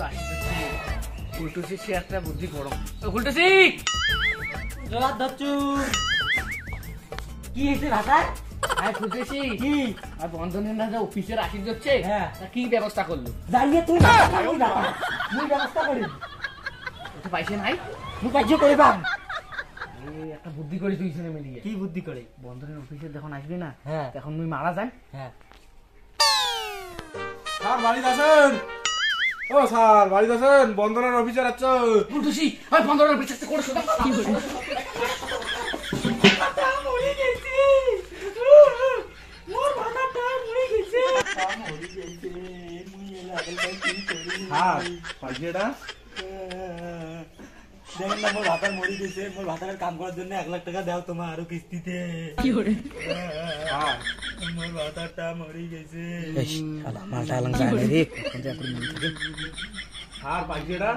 তো আসি ফুলটুসি সে একটা বুদ্ধি গরম ফুলটুসি জোয়ার ধরছু কি হয়েছে ভাষায়? আয় ফুলটুসি কি? আর বন্ধনের না যে অফিসের আসির যাচ্ছে হ্যাঁ। কি ব্যবস্থা করল? দাঁড়িয়ে তুই মুই ব্যবস্থা করি ওটা পাইছে নাই? মুই কার্য করিবাম একটা বুদ্ধি করে তুই মিলিয়ে। কি বুদ্ধি করে? বন্ধনের অফিসে যখন আসবি না হ্যাঁ। তখন মুই মারা যান হ্যাঁ। স্যার বাড়িতে আছেন স্যার বাড়িতে আছেন বন্দনার অফিসার আছে? ফুলটুসি ওই বন্ধনের অফিসে করে শোনা কি করে মরে গেছে। মোর ভাষাটা মরে গেছে। মরে গেছে মুই এলা আগল ভাই কি করি পাইছেটা দেখেন না মোর ভাতার মরে গেছে। মোর ভাতার কাম করার জন্য এক লাখ টাকা দাও তোমার আরও কিস্তিতে স্যার মোর ভাতারটা মরে গেছে মালটা আলাং যায় রে স্যার পাইছেটা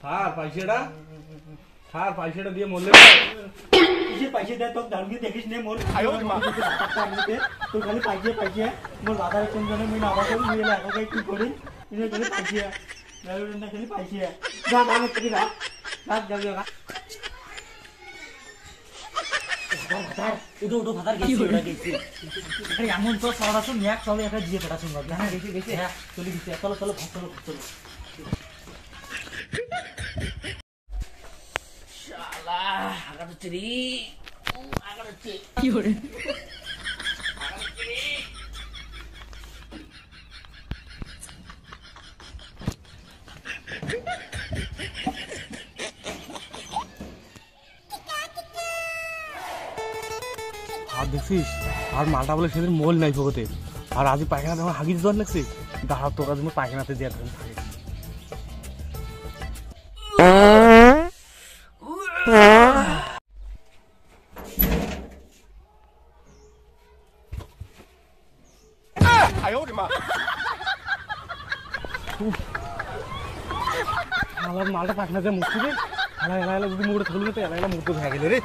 স্যার পাইছেটা স্যার পাইছেটা দিয়ে মরলে কিসের পয়সা দেয় তোর দাঁড়িয়ে দেখিস নে মোর ভাতারটা আনতে তোর খালি পয়সা পয়সা মোর ভাতার কোন জন্য মুই নামা করি মুই এলা একা কি করি ইনে খালি পয়সা না খালি পয়সা যা দাম থেকে যা রাত যাবে যা উঠো উঠো ভাতার গেছি ওরা গেছি আরে এমন তো সরাসরি ন্যাক সবাই একটা দিয়ে পেটা শুনবা হ্যাঁ গেছি গেছি হ্যাঁ চলে গেছি চলো চলো চলো চলো শালা আগাচ্ছে রে আগাচ্ছে আর দেখছিস? আর মালটা বলে সেদিন মোল নাই ভোগতে আর আজ পায়খানা যখন হাগির জ্বর লাগছে। দাঁড়া, তোরা তুমি পায়খানাতে দিয়ে থাকে। মালটা পায়খানা যে হেলা হেলা হেলা যদি মুড়ে ধরলে তো হেলা হেলা মুড়তে ভেঙে গেলে রে।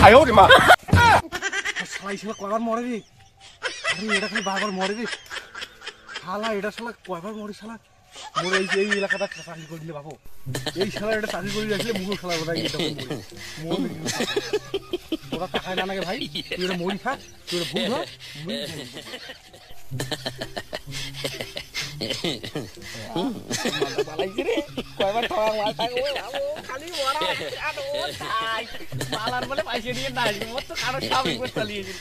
Ayo, udah, maaf. শালা শালা কয়বার মরে রে আরে, এটা খালি বারবার মরে রে শালা, এটা শালা কয়বার মরে শালা? মোর এই এই এলাকাটা চাকরি করে দিলে বাবু এই শালা এটা চাকরি করে আসলে মুখ শালা বোধহয় এটা ওরা টাকায় না নাকি ভাই, তুই এটা মরি খা তুই এটা ভুল হয় মালার বলে পয়সা দিয়ে নাই ও তো কারও সামনে করে চালিয়েছে